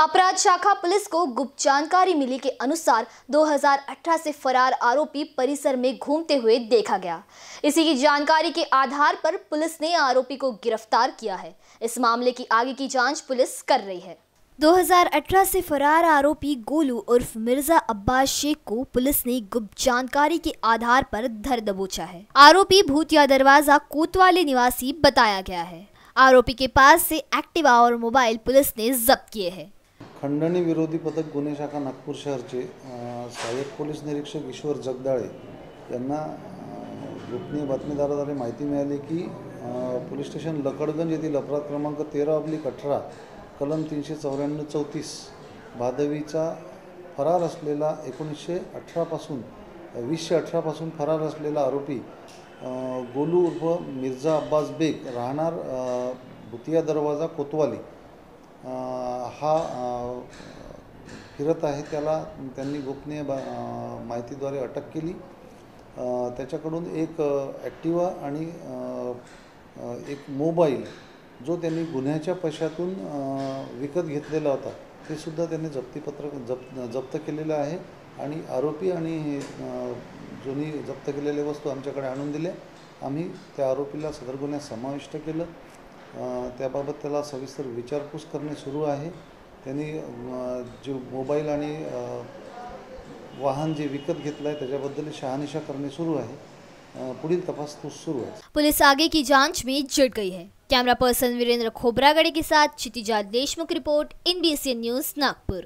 अपराध शाखा पुलिस को गुप्त जानकारी मिली के अनुसार 2018 से फरार आरोपी परिसर में घूमते हुए देखा गया। इसी की जानकारी के आधार पर पुलिस ने आरोपी को गिरफ़्तार किया है। इस मामले की आगे की जाँच पुलिस कर रही है। 2018 से फरार आरोपी गोलू उर्फ़ मिर्ज़ा अब्बास शेख को पुलिस ने गुप्त जानकारी के आधार पर धर दबोचा है। आरोपी भूतिया दरवाज़ा कोतवाली निवासी बताया गया है। आरोपी के पास से एक्टिवा और मोबाइल पुलिस ने जब्त किए हैं। खंडणी विरोधी पथक गुन्हे शाखा नागपूर शहरचे सहाय्यक पोलीस निरीक्षक ईश्वर जगदाळे यांना गोपनीय बातमीदाराद्वारे माहिती मिळाली की पोलीस स्टेशन लकडगंज येथील अपराध क्रमांक तेरा अब्लिक अठरा कलम तीनशे चौऱ्याण्णव चौतीस भादवीचा फरार असलेला एकोणीसशे अठरापासून वीसशे अठरापासून फरार असलेला आरोपी गोलू उर्फ मिर्झा अब्बास बेग राहणार भुतिया दरवाजा कोतवाली. हा फिरत आहे त्याला त्यांनी गोपनीय बा माहितीद्वारे अटक केली. त्याच्याकडून एक ॲक्टिवा आणि एक मोबाईल जो त्यांनी गुन्ह्याच्या पैशातून विकत घेतलेला होता ते सुद्धा त्यांनी जप्तीपत्र जप्त जप्त केलेलं आहे आणि आरोपी आणि जुनी जप्त केलेल्या वस्तू आमच्याकडे आणून दिल्या. आम्ही त्या आरोपीला सदर गुन्ह्यात समाविष्ट केलं. त्याबाबत त्याला सविस्तर विचारपूस करणे सुरू आहे. त्यांनी जो जे मोबाईल आणि वाहन जे विकत घेतलं आहे त्याच्याबद्दल शहानिशा करणे सुरू आहे. पुढील तपास तो सुरू आहे. पुलिस आगे की जांच में जुट गई है. कैमरा पर्सन वीरेंद्र खोबरागड़े के साथ Kshitija Deshmukh report in news Nagpur.